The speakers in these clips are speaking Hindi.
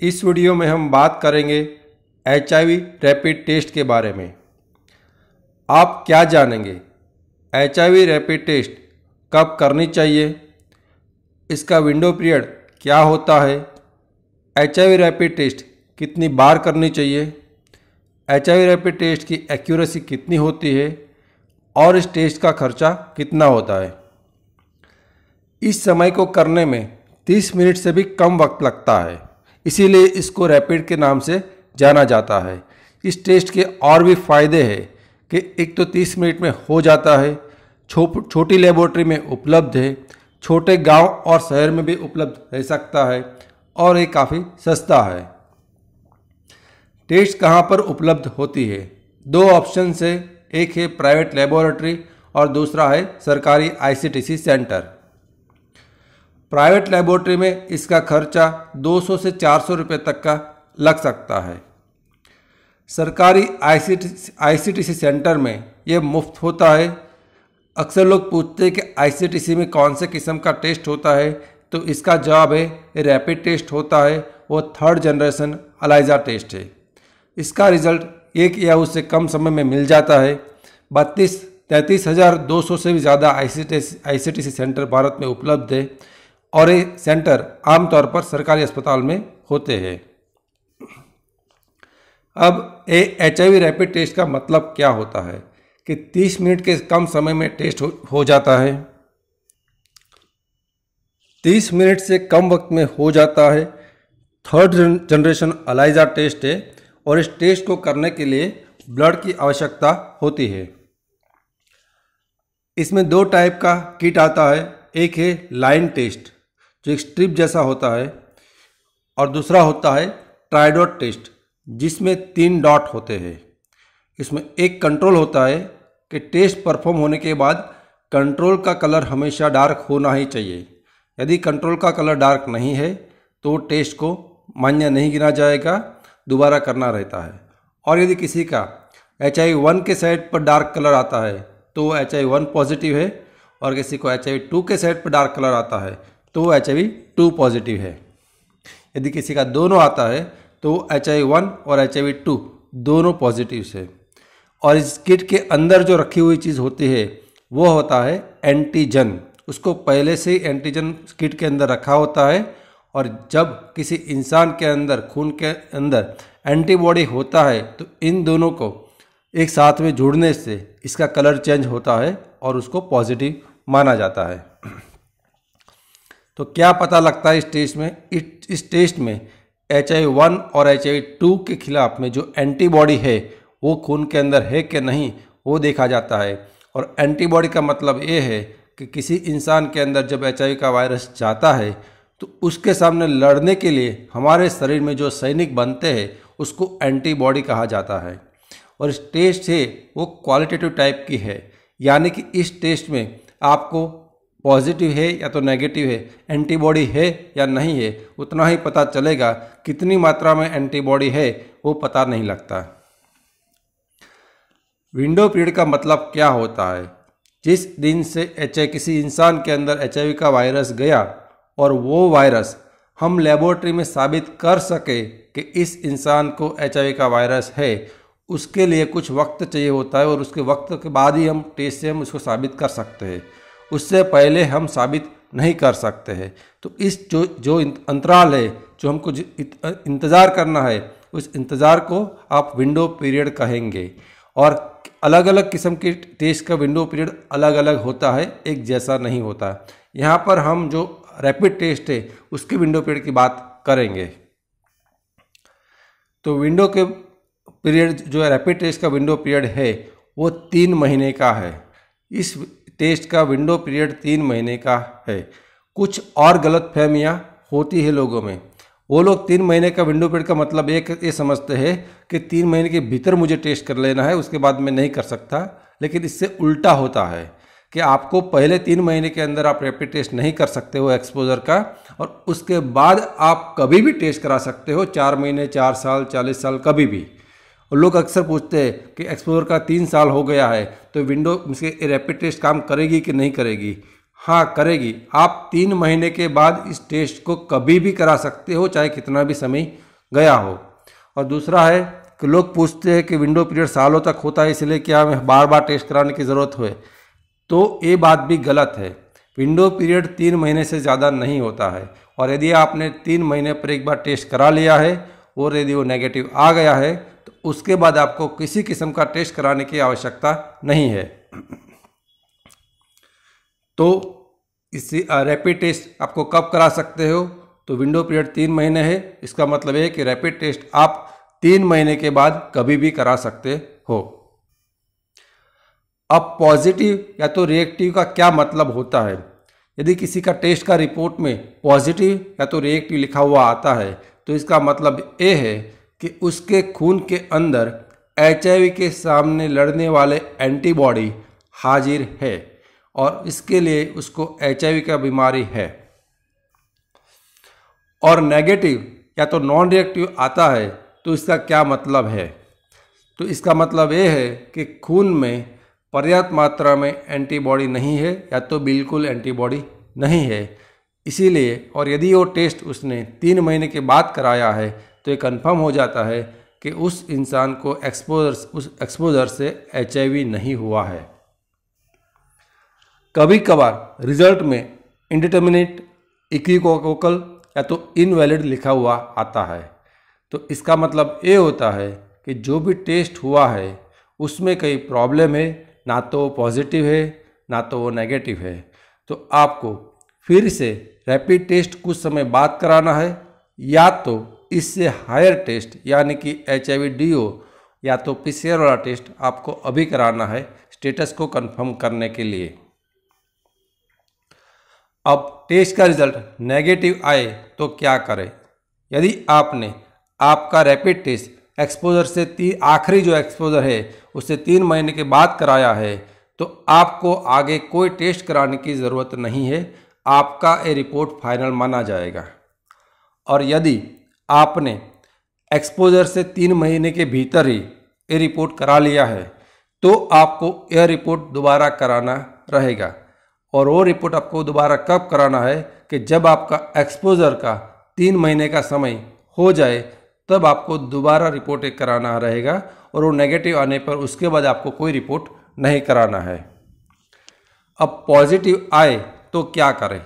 इस वीडियो में हम बात करेंगे एचआईवी रैपिड टेस्ट के बारे में। आप क्या जानेंगे? एचआईवी रैपिड टेस्ट कब करनी चाहिए? इसका विंडो पीरियड क्या होता है? एचआईवी रैपिड टेस्ट कितनी बार करनी चाहिए? एचआईवी रैपिड टेस्ट की एक्यूरेसी कितनी होती है? और इस टेस्ट का खर्चा कितना होता है? इस समय को करने में 30 मिनट से भी कम वक्त लगता है। इसीलिए इसको रैपिड के नाम से जाना जाता है। इस टेस्ट के और भी फ़ायदे हैं कि एक तो 30 मिनट में हो जाता है छो छोटी लेबोरेटरी में उपलब्ध है, छोटे गाँव और शहर में भी उपलब्ध रह सकता है और ये काफ़ी सस्ता है। टेस्ट कहाँ पर उपलब्ध होती है? दो ऑप्शन से एक है प्राइवेट लेबोरेटरी और दूसरा है सरकारी आईसीटीसी सेंटर प्राइवेट लेबोरेटरी में इसका खर्चा 200 से 400 रुपए तक का लग सकता है। सरकारी आईसीटीसी सेंटर में ये मुफ़्त होता है। अक्सर लोग पूछते हैं कि आईसीटीसी में कौन से किस्म का टेस्ट होता है तो इसका जवाब है रैपिड टेस्ट होता है वो थर्ड जनरेशन अलाइजा टेस्ट है। इसका रिज़ल्ट एक या उससे कम समय में मिल जाता है। बत्तीस, तैंतीस हज़ार दो सौ से भी ज़्यादा आई सी सेंटर भारत में उपलब्ध है। और ये सेंटर आमतौर पर सरकारी अस्पताल में होते हैं। अब ए एच रैपिड टेस्ट का मतलब क्या होता है कि 30 मिनट के कम समय में टेस्ट हो, हो जाता है। 30 मिनट से कम वक्त में हो जाता है। थर्ड जनरेशन अलाइजा टेस्ट है और इस टेस्ट को करने के लिए ब्लड की आवश्यकता होती है। इसमें दो टाइप का किट आता है। एक है लाइन टेस्ट। जो एक स्ट्रिप जैसा होता है और दूसरा होता है ट्राइडोट टेस्ट, जिसमें तीन डॉट होते हैं। इसमें एक कंट्रोल होता है कि टेस्ट परफॉर्म होने के बाद कंट्रोल का कलर हमेशा डार्क होना ही चाहिए। यदि कंट्रोल का कलर डार्क नहीं है तो टेस्ट को मान्य नहीं गिना जाएगा, दोबारा करना रहता है। और यदि किसी का एच आई वन के साइड पर डार्क कलर आता है तो एच आई वन पॉजिटिव है और किसी को एच आई टू के साइड पर डार्क कलर आता है तो वो एच आई टू पॉजिटिव है। यदि किसी का दोनों आता है तो वो एच आई वन और एच आई टू दोनों पॉजिटिव है। और इस किट के अंदर जो रखी हुई चीज़ होती है, वो होता है एंटीजन उसको पहले से एंटीजन किट के अंदर रखा होता है और जब किसी इंसान के अंदर, खून के अंदर एंटीबॉडी होता है तो इन दोनों को एक साथ में जुड़ने से इसका कलर चेंज होता है और उसको पॉजिटिव माना जाता है। तो क्या पता लगता है इस टेस्ट में? इस टेस्ट में एच आई वन और एच आई टू के खिलाफ में जो एंटीबॉडी है, वो खून के अंदर है कि नहीं, वो देखा जाता है। और एंटीबॉडी का मतलब ये है कि किसी इंसान के अंदर जब एचआईवी का वायरस जाता है तो उसके सामने लड़ने के लिए हमारे शरीर में जो सैनिक बनते हैं, उसको एंटीबॉडी कहा जाता है। और इस टेस्ट है, वो क्वालिटेटिव टाइप की है। यानी कि इस टेस्ट में आपको पॉजिटिव है या तो नेगेटिव है, एंटीबॉडी है या नहीं है, उतना ही पता चलेगा कितनी मात्रा में एंटीबॉडी है, वो पता नहीं लगता। विंडो पीरियड का मतलब क्या होता है? जिस दिन से एच किसी इंसान के अंदर एचआईवी का वायरस गया और वो वायरस हम लेबोरेटरी में साबित कर सके कि इस इंसान को एच का वायरस है, उसके लिए कुछ वक्त चाहिए होता है और उसके वक्त के बाद ही हम टेस्ट से हम उसको साबित कर सकते हैं। उससे पहले हम साबित नहीं कर सकते हैं। तो इस जो जो अंतराल है, जो हमको इंतज़ार करना है, उस इंतज़ार को आप विंडो पीरियड कहेंगे। और अलग अलग किस्म के टेस्ट का विंडो पीरियड अलग अलग होता है, एक जैसा नहीं होता। यहाँ पर हम जो रैपिड टेस्ट है, उसके विंडो पीरियड की बात करेंगे। तो विंडो के पीरियड, जो रैपिड टेस्ट का विंडो पीरियड है, वो तीन महीने का है। इस टेस्ट का विंडो पीरियड तीन महीने का है। कुछ और गलत फहमियाँ होती है लोगों में। वो लोग तीन महीने का विंडो पीरियड का मतलब एक ये समझते हैं कि तीन महीने के भीतर मुझे टेस्ट कर लेना है, उसके बाद मैं नहीं कर सकता। लेकिन इससे उल्टा होता है कि आपको पहले तीन महीने के अंदर आप रैपिड टेस्ट नहीं कर सकते हो एक्सपोजर का और उसके बाद आप कभी भी टेस्ट करा सकते हो, चार महीने, चार साल, चालीस साल, कभी भी। और लोग अक्सर पूछते हैं कि एक्सपोजर का तीन साल हो गया है तो विंडो इसके रैपिड टेस्ट काम करेगी कि नहीं करेगी? हाँ करेगी। आप तीन महीने के बाद इस टेस्ट को कभी भी करा सकते हो, चाहे कितना भी समय गया हो। और दूसरा है कि लोग पूछते हैं कि विंडो पीरियड सालों तक होता है, इसलिए क्या हमें बार बार टेस्ट कराने की ज़रूरत हो? तो ये बात भी गलत है। विंडो पीरियड तीन महीने से ज़्यादा नहीं होता है। और यदि आपने तीन महीने पर एक बार टेस्ट करा लिया है, और यदि वो नेगेटिव आ गया है उसके बाद आपको किसी किस्म का टेस्ट कराने की आवश्यकता नहीं है। तो इसी रैपिड टेस्ट आपको कब करा सकते हो? तो विंडो पीरियड तीन महीने है। इसका मतलब है कि रैपिड टेस्ट आप तीन महीने के बाद कभी भी करा सकते हो। अब पॉजिटिव या तो रिएक्टिव का क्या मतलब होता है? यदि किसी का टेस्ट का रिपोर्ट में पॉजिटिव या तो रिएक्टिव लिखा हुआ आता है तो इसका मतलब ये है कि उसके खून के अंदर एचआईवी के सामने लड़ने वाले एंटीबॉडी हाजिर है और इसके लिए उसको एचआईवी का बीमारी है। और नेगेटिव या तो नॉन रिएक्टिव आता है तो इसका क्या मतलब है? तो इसका मतलब ये है कि खून में पर्याप्त मात्रा में एंटीबॉडी नहीं है, या तो बिल्कुल एंटीबॉडी नहीं है। इसीलिए, और यदि वो टेस्ट उसने तीन महीने के बाद कराया है तो ये कन्फर्म हो जाता है कि उस इंसान को एक्सपोजर उस एक्सपोजर से एचआईवी नहीं हुआ है। कभी कभार रिज़ल्ट में इंडिटर्मिनेट इक्विकोकल या तो इनवैलिड लिखा हुआ आता है। तो इसका मतलब ये होता है कि जो भी टेस्ट हुआ है, उसमें कई प्रॉब्लम है, ना तो वो पॉजिटिव है, ना तो वो नेगेटिव है। तो आपको फिर से रैपिड टेस्ट कुछ समय बाद कराना है, या तो इससे हायर टेस्ट यानी कि एच आई या तो पी वाला टेस्ट आपको अभी कराना है स्टेटस को कंफर्म करने के लिए। अब टेस्ट का रिज़ल्ट नेगेटिव आए तो क्या करें? यदि आपने आपका रैपिड टेस्ट एक्सपोजर से तीन आखिरी जो एक्सपोजर है, उसे तीन महीने के बाद कराया है तो आपको आगे कोई टेस्ट कराने की ज़रूरत नहीं है, आपका ये रिपोर्ट फाइनल माना जाएगा। और यदि आपने एक्सपोजर से तीन महीने के भीतर ही ये रिपोर्ट करा लिया है तो आपको यह रिपोर्ट दोबारा कराना रहेगा। और वो रिपोर्ट आपको दोबारा कब कराना है कि जब आपका एक्सपोजर का तीन महीने का समय हो जाए, तब आपको दोबारा रिपोर्ट एक कराना रहेगा और वो नेगेटिव आने पर उसके बाद आपको कोई रिपोर्ट नहीं कराना है। अब पॉजिटिव आए तो क्या करें?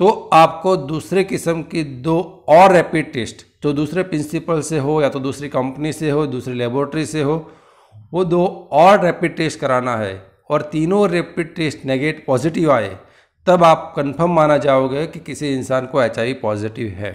तो आपको दूसरे किस्म की दो और रैपिड टेस्ट जो दूसरे प्रिंसिपल से हो या तो दूसरी कंपनी से हो, दूसरी लेबोरेटरी से हो, वो दो और रैपिड टेस्ट कराना है और तीनों रैपिड टेस्ट नेगेटिव पॉजिटिव आए, तब आप कंफर्म माना जाओगे कि किसी इंसान को एचआईवी पॉजिटिव है।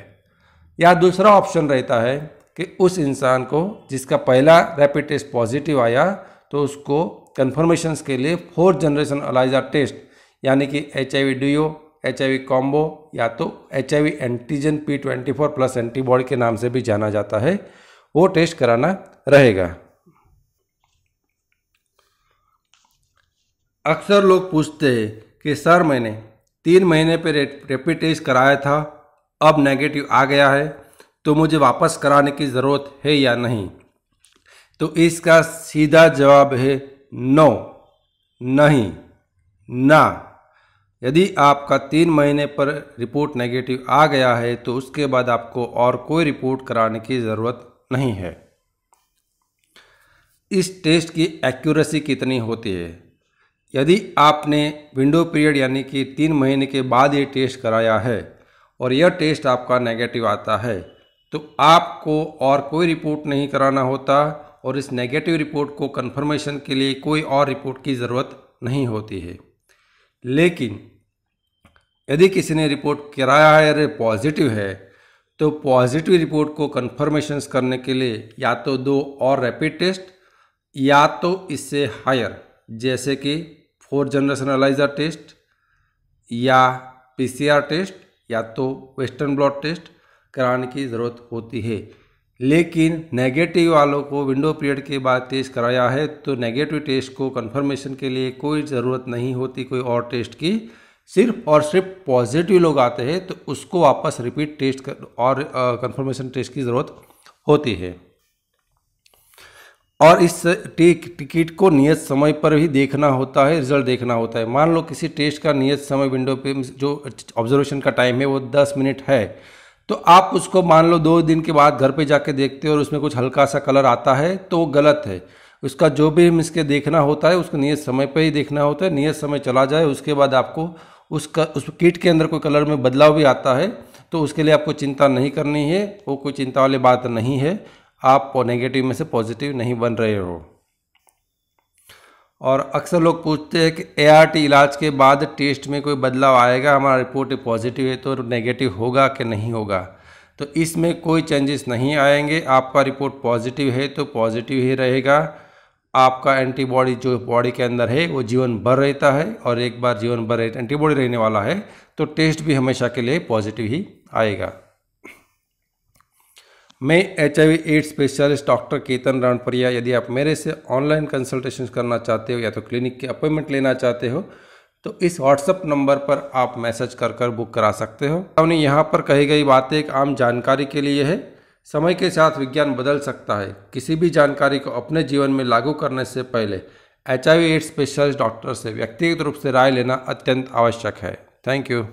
या दूसरा ऑप्शन रहता है कि उस इंसान को जिसका पहला रैपिड टेस्ट पॉजिटिव आया तो उसको कन्फर्मेशन के लिए फोर्थ जनरेशन अलाइजा टेस्ट यानी कि H I V D O H I V combo या तो H I V antigen P twenty four plus antibody के नाम से भी जाना जाता है। वो टेस्ट कराना रहेगा। अक्सर लोग पूछते हैं कि सर मैंने तीन महीने पे रेपिड टेस्ट कराया था, अब नेगेटिव आ गया है तो मुझे वापस कराने की ज़रूरत है या नहीं? तो इसका सीधा जवाब है नो नहीं, ना। यदि आपका तीन महीने पर रिपोर्ट नेगेटिव आ गया है तो उसके बाद आपको और कोई रिपोर्ट कराने की ज़रूरत नहीं है। इस टेस्ट की एक्यूरेसी कितनी होती है? यदि आपने विंडो पीरियड यानी कि तीन महीने के बाद ये टेस्ट कराया है और यह टेस्ट आपका नेगेटिव आता है तो आपको और कोई रिपोर्ट नहीं कराना होता और इस नेगेटिव रिपोर्ट को कंफर्मेशन के लिए कोई और रिपोर्ट की ज़रूरत नहीं होती है। लेकिन यदि किसी ने रिपोर्ट कराया है पॉजिटिव है तो पॉजिटिव रिपोर्ट को कन्फर्मेशन करने के लिए या तो दो और रैपिड टेस्ट या तो इससे हायर जैसे कि फोर जनरेशन एलाइजर टेस्ट या पीसीआर टेस्ट या तो वेस्टर्न ब्लॉड टेस्ट कराने की ज़रूरत होती है। लेकिन नेगेटिव वालों को विंडो पीरियड के बाद टेस्ट कराया है तो नेगेटिव टेस्ट को कन्फर्मेशन के लिए कोई ज़रूरत नहीं होती कोई और टेस्ट की। सिर्फ़ और सिर्फ़ पॉजिटिव लोग आते हैं तो उसको वापस रिपीट टेस्ट कर, और कंफर्मेशन टेस्ट की ज़रूरत होती है। और इस टिकट को नियत समय पर ही देखना होता है, रिज़ल्ट देखना होता है। मान लो किसी टेस्ट का नियत समय विंडो पे जो ऑब्जर्वेशन का टाइम है, वो 10 मिनट है तो आप उसको मान लो दो दिन के बाद घर पे जाके देखते हो और उसमें कुछ हल्का सा कलर आता है तो वो गलत है। उसका जो भी हम इसके देखना होता है, उसको नियत समय पर ही देखना होता है, नियत समय चला जाए, उसके बाद आपको उसका, उस किट के अंदर कोई कलर में बदलाव भी आता है तो उसके लिए आपको चिंता नहीं करनी है, वो कोई चिंता वाली बात नहीं है, आप नेगेटिव में से पॉजिटिव नहीं बन रहे हो। और अक्सर लोग पूछते हैं कि एआरटी इलाज के बाद टेस्ट में कोई बदलाव आएगा, हमारा रिपोर्ट पॉजिटिव है तो नेगेटिव होगा कि नहीं होगा? तो इसमें कोई चेंजेस नहीं आएँगे, आपका रिपोर्ट पॉजिटिव है तो पॉजिटिव ही रहेगा आपका एंटीबॉडी जो बॉडी के अंदर है, वो जीवन भर रहता है और एक बार जीवन भर एंटीबॉडी रहने वाला है तो टेस्ट भी हमेशा के लिए पॉजिटिव ही आएगा। मैं H I AIDS specialist doctor Ketan Ranpariya, यदि आप मेरे से ऑनलाइन कंसल्टेशन करना चाहते हो या तो क्लिनिक के अपॉइंटमेंट लेना चाहते हो तो इस व्हाट्सअप नंबर पर आप मैसेज कर कर बुक करा सकते हो। हमने यहाँ पर कही गई बातें एक आम जानकारी के लिए है। समय के साथ विज्ञान बदल सकता है। किसी भी जानकारी को अपने जीवन में लागू करने से पहले H I AIDS specialist doctor से व्यक्तिगत रूप से राय लेना अत्यंत आवश्यक है। Thank you.